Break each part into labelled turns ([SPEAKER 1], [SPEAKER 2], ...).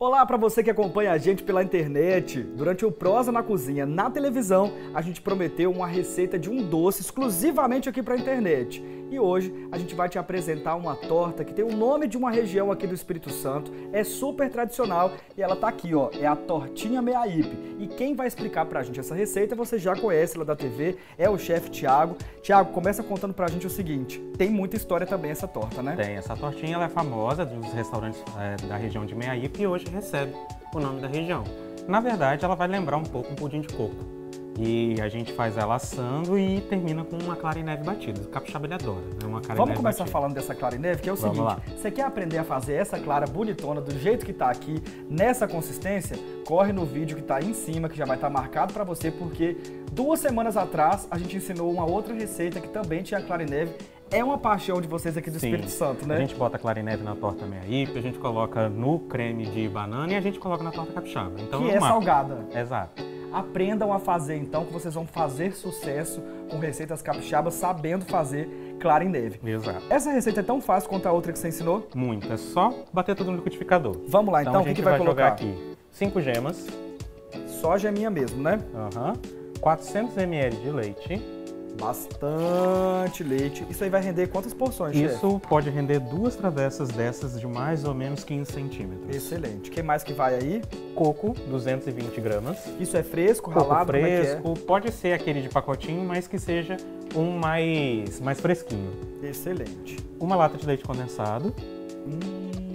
[SPEAKER 1] Olá para você que acompanha a gente pela internet. Durante o Prosa na Cozinha na televisão, a gente prometeu uma receita de um doce exclusivamente aqui para a internet. E hoje a gente vai te apresentar uma torta que tem o nome de uma região aqui do Espírito Santo, é super tradicional e ela tá aqui, ó, é a tortinha meaípe. E quem vai explicar pra gente essa receita, você já conhece lá da TV, é o chefe Tiago. Tiago, começa contando pra gente o seguinte, tem muita história também essa torta, né?
[SPEAKER 2] Tem, essa tortinha ela é famosa dos restaurantes é, da região de Meaípe e hoje recebe o nome da região. Na verdade, ela vai lembrar um pouco um pudim de coco. E a gente faz ela assando e termina com uma clara e neve batida. O capixaba ele adora, né?
[SPEAKER 1] Uma clara Vamos começar batida. falando dessa clara e neve, que é o Vamos seguinte, lá. você quer aprender a fazer essa clara bonitona do jeito que está aqui, nessa consistência? Corre no vídeo que está aí em cima, que já vai estar tá marcado para você, porque duas semanas atrás a gente ensinou uma outra receita que também tinha clara e neve é uma paixão de vocês aqui do Sim. Espírito Santo, né?
[SPEAKER 2] A gente bota clarinete na torta meia a gente coloca no creme de banana e a gente coloca na torta capixaba.
[SPEAKER 1] Então, que é, é salgada.
[SPEAKER 2] Exato.
[SPEAKER 1] Aprendam a fazer então, que vocês vão fazer sucesso com receitas capixabas, sabendo fazer clara em neve.
[SPEAKER 2] Exato.
[SPEAKER 1] Essa receita é tão fácil quanto a outra que você ensinou?
[SPEAKER 2] Muito, é só bater tudo no liquidificador.
[SPEAKER 1] Vamos lá, então, então o que, que vai, vai colocar?
[SPEAKER 2] aqui cinco gemas.
[SPEAKER 1] Só geminha mesmo, né?
[SPEAKER 2] Aham. Uhum. 400 ml de leite.
[SPEAKER 1] Bastante leite. Isso aí vai render quantas porções,
[SPEAKER 2] Isso pode render duas travessas dessas de mais ou menos 15 centímetros.
[SPEAKER 1] Excelente. O que mais que vai aí?
[SPEAKER 2] Coco, 220 gramas.
[SPEAKER 1] Isso é fresco,
[SPEAKER 2] Coco
[SPEAKER 1] ralado?
[SPEAKER 2] fresco.
[SPEAKER 1] É é?
[SPEAKER 2] Pode ser aquele de pacotinho, mas que seja um mais, mais fresquinho.
[SPEAKER 1] Excelente.
[SPEAKER 2] Uma lata de leite condensado.
[SPEAKER 1] Hum.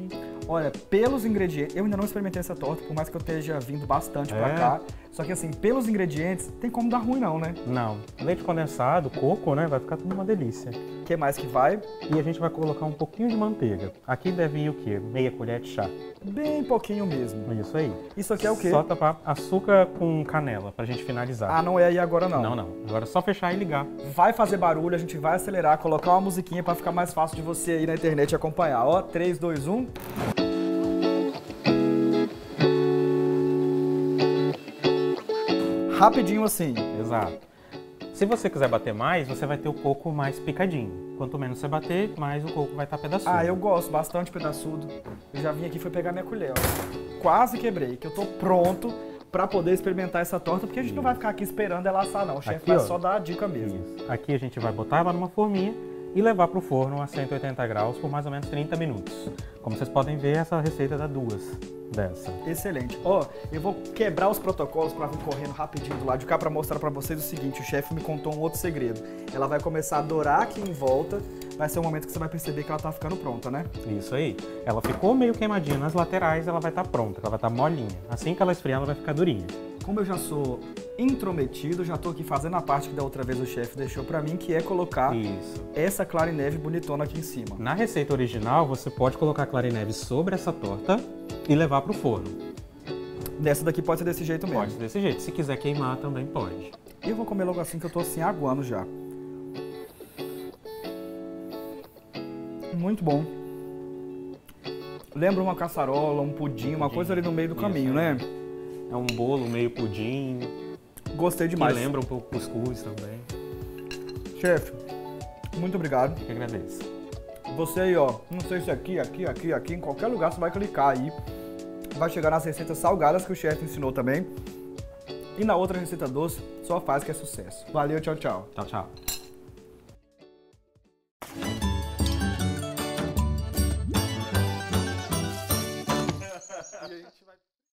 [SPEAKER 1] Olha, pelos ingredientes, eu ainda não experimentei essa torta, por mais que eu esteja vindo bastante é. pra cá. Só que assim, pelos ingredientes, tem como dar ruim não, né?
[SPEAKER 2] Não. Leite condensado, coco, né? Vai ficar tudo uma delícia.
[SPEAKER 1] O que mais que vai?
[SPEAKER 2] E a gente vai colocar um pouquinho de manteiga. Aqui deve ir o quê? Meia colher de chá.
[SPEAKER 1] Bem pouquinho mesmo.
[SPEAKER 2] Isso aí.
[SPEAKER 1] Isso aqui é o quê?
[SPEAKER 2] Só tapar açúcar com canela pra gente finalizar.
[SPEAKER 1] Ah, não é aí agora não.
[SPEAKER 2] Não, não. Agora é só fechar e ligar.
[SPEAKER 1] Vai fazer barulho, a gente vai acelerar, colocar uma musiquinha pra ficar mais fácil de você aí na internet acompanhar. Ó, 3, 2, 1... rapidinho assim.
[SPEAKER 2] Exato. Se você quiser bater mais, você vai ter o coco mais picadinho. Quanto menos você bater, mais o coco vai estar pedaçudo.
[SPEAKER 1] Ah, eu gosto bastante pedaçudo. Eu já vim aqui foi pegar minha colher, ó. Quase quebrei, que eu tô pronto para poder experimentar essa torta, porque a gente Isso. não vai ficar aqui esperando ela assar não. O chefe vai ó, só dar a dica mesmo.
[SPEAKER 2] Isso. Aqui a gente vai botar ela numa forminha e levar para o forno a 180 graus por mais ou menos 30 minutos. Como vocês podem ver, essa receita dá duas dessa.
[SPEAKER 1] Excelente. Ó, oh, eu vou quebrar os protocolos para vir correndo rapidinho do lado de cá para mostrar para vocês o seguinte, o chefe me contou um outro segredo. Ela vai começar a dourar aqui em volta, vai ser o momento que você vai perceber que ela tá ficando pronta, né?
[SPEAKER 2] Isso aí. Ela ficou meio queimadinha nas laterais, ela vai estar tá pronta, ela vai estar tá molinha. Assim que ela esfriar, ela vai ficar durinha.
[SPEAKER 1] Como eu já sou intrometido, já tô aqui fazendo a parte que da outra vez o chefe deixou para mim, que é colocar
[SPEAKER 2] Isso.
[SPEAKER 1] essa clara e neve bonitona aqui em cima.
[SPEAKER 2] Na receita original, você pode colocar clara e neve sobre essa torta e levar para o forno.
[SPEAKER 1] Dessa daqui pode ser desse jeito mesmo?
[SPEAKER 2] Pode ser desse jeito. Se quiser queimar, também pode.
[SPEAKER 1] E eu vou comer logo assim que eu tô assim aguando já. Muito bom. Lembra uma caçarola, um pudim, uma coisa ali no meio do caminho, Isso, né?
[SPEAKER 2] É um bolo meio pudim.
[SPEAKER 1] Gostei demais.
[SPEAKER 2] Que lembra um pouco cuscuz também.
[SPEAKER 1] Chefe, muito obrigado.
[SPEAKER 2] Eu que agradeço.
[SPEAKER 1] Você aí, ó, não sei se aqui, aqui, aqui, aqui, em qualquer lugar você vai clicar aí. Vai chegar nas receitas salgadas que o chefe ensinou também. E na outra receita doce, só faz que é sucesso. Valeu, tchau, tchau.
[SPEAKER 2] Tchau, tchau.